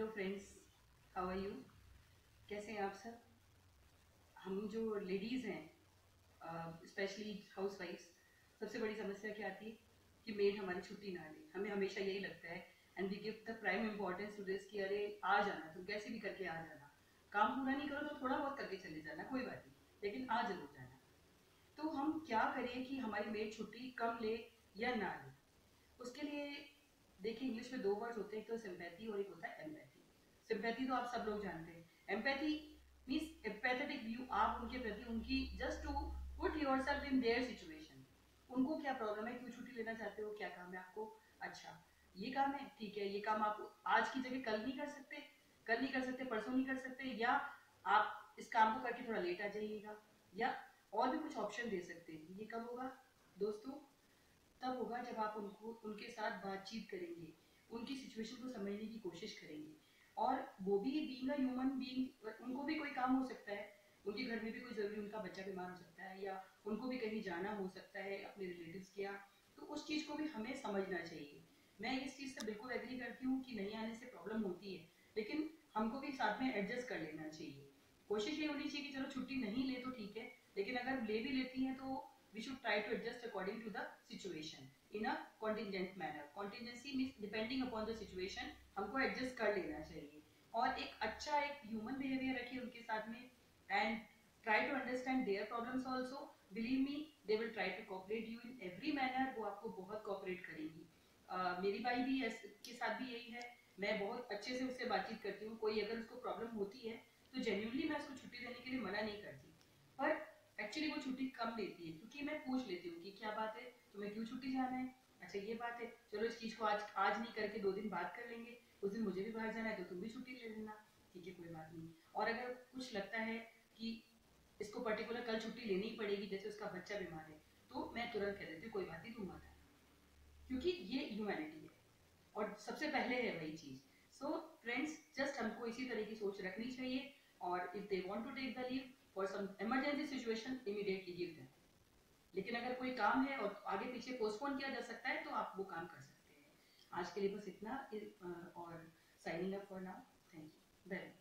Hello friends how are you कैसे हैं आप सब? हम जो लेडीज़ हैं स्पेशली हाउस वाइफ्स सबसे बड़ी समस्या क्या आती है कि मेड हमारी छुट्टी ना ले। हमें हमेशा यही लगता है and we give the prime importance to this कि अरे, आ जाना, तुम कैसे भी करके आ जाना। काम पूरा नहीं करो तो थोड़ा बहुत करके चले जाना, कोई बात नहीं, लेकिन आ ज़रूर जाना। तो हम क्या करें कि हमारी मेड छुट्टी कम ले या ना ले? उसके लिए देखिए इंग्लिश में दो वर्ड्स होते हैं, एक तो सिंपैथी और एक होता है एम्पैथी सिंपैथी तो आप सब लोग जानते हैं. एम्पैथी मीन्स एम्पैथेटिक व्यू आप उनके प्रति, उनकी just to put yourself in their situation उनको क्या प्रॉब्लम है? क्यों छुट्टी लेना चाहते हो? क्या काम है आपको? अच्छा ये काम है, ठीक है, ये काम आप आज की जगह कल नहीं कर सकते, कल नहीं कर सकते, परसों नहीं कर सकते, या आप इस काम को करके थोड़ा लेट आ जाइएगा, या और भी कुछ ऑप्शन दे सकते हैं। ये कब होगा? दोस्तों तब होगा जब आप उनको, उनके साथ बातचीत करेंगे, उनकी सिचुएशन को समझने की कोशिश करेंगे। और वो भी बीइंग अ ह्यूमन बीइंग उनको भी कोई काम हो सकता है। उनके घर में भी कोई ज़रूरी, उनका बच्चा बीमार हो सकता है, या उनको भी कहीं जाना हो सकता है, अपने रिलेटिव्स के यहाँ। तो उस चीज़ को भी हमें समझना चाहिए। मैं इस चीज़ से बिल्कुल एग्री करती हूँ कि नहीं आने से प्रॉब्लम होती है, लेकिन हमको भी साथ में एडजस्ट कर लेना चाहिए। कोशिश ये होनी चाहिए कि चलो छुट्टी नहीं ले तो ठीक है, लेकिन अगर ले भी लेती हैं तो we should try to adjust according to the situation in a contingent manner contingency means depending upon the situation हमको adjust कर लेना चाहिए और एक अच्छा एक human behavior रखिए उनके साथ में and try to understand their problems also believe me they will try to cooperate you in every manner वो आपको बहुत cooperate करेंगी uh, मेरी बाई भी के साथ भी यही है मैं बहुत अच्छे से उससे बातचीत करती हूँ कोई अगर उसको प्रॉब्लम होती है तो जेन्यूनली मैं उसको छुट्टी देने के लिए मना नहीं करती एक्चुअली वो छुट्टी कम लेती है, क्योंकि मैं पूछ लेती हूँ कि क्या बात है? तुम्हें क्यों छुट्टी जाना है? अच्छा ये बात है। चलो, इस चीज़ को आज आज नहीं करके दो दिन बाद कर लेंगे। उस दिन मुझे भी बाहर जाना है तो तुम भी छुट्टी ले लेना। ठीक है, कोई बात नहीं। और अगर कुछ लगता है कि इसको पर्टिकुलर कल छुट्टी लेनी ही पड़ेगी, जैसे उसका बच्चा बीमार है तो मैं तुरंत कह देती हूँ, कोई बात नहीं, तुम मत क्योंकि ये ह्यूमैनिटी है। और सबसे पहले है वही चीज़। सो फ्रेंड्स जस्ट हमको इसी तरह की सोच रखनी चाहिए और if they want to take the leave for some emergency situation immediately give them लेकिन अगर कोई काम है और आगे पीछे पोस्टपोन किया जा सकता है तो आप वो काम कर सकते हैं। आज के लिए बस इतना और signing up for now thank you very